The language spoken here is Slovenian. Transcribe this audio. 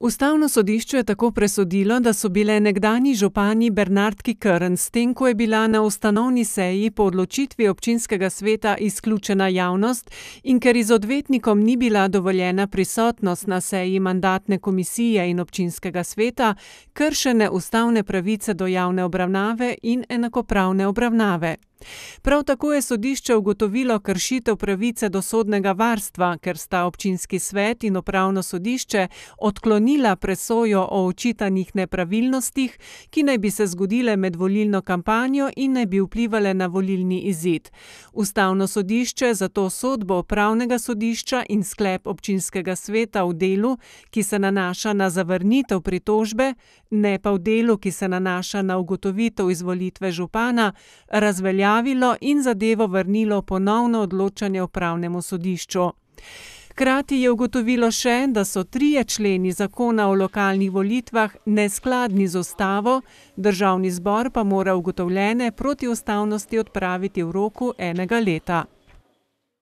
Ustavno sodišče je tako presodilo, da so bile nekdanji župani Bernardki Kern s tem, ko je bila na ustanovni seji po odločitvi občinskega sveta izključena javnost in ker iz odvetnikom ni bila dovoljena prisotnost na seji mandatne komisije in občinskega sveta, kršene ustavne pravice do javne obravnave in enakopravne obravnave. Prav tako je sodišče ugotovilo kršitev pravice do sodnega varstva, ker sta občinski svet in upravno sodišče odklonila presojo o očitanih nepravilnostih, ki naj bi se zgodile med volilno kampanjo in naj bi vplivale na volilni izid. Ustavno sodišče zato sodbo upravnega sodišča in sklep občinskega sveta v delu, ki se nanaša na zavrnitev pritožbe, ne pa v delu, ki se nanaša na ugotovitev izvolitve župana, razveljavilo in zadevo vrnilo ponovno odločanje upravnemu sodišču. Hkrati je ugotovilo še, da so trije členi zakona o lokalnih volitvah neskladni z ustavo, državni zbor pa mora ugotovljene protiustavnosti odpraviti v roku enega leta.